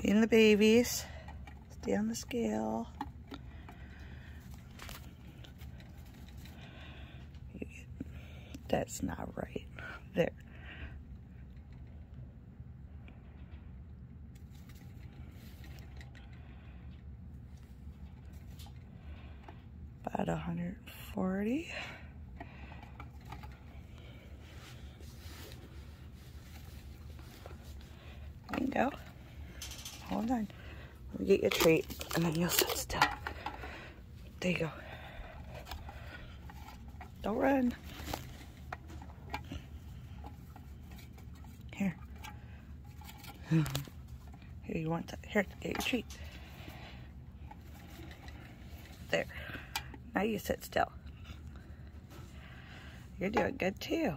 Feeding the babies. Stay on the scale. That's not right. There. About 140. There you go. Hold on. Let me get your treat and then you'll sit still. There you go. Don't run. Here. Here, you want to, here, get your treat. There. Now you sit still. You're doing good too.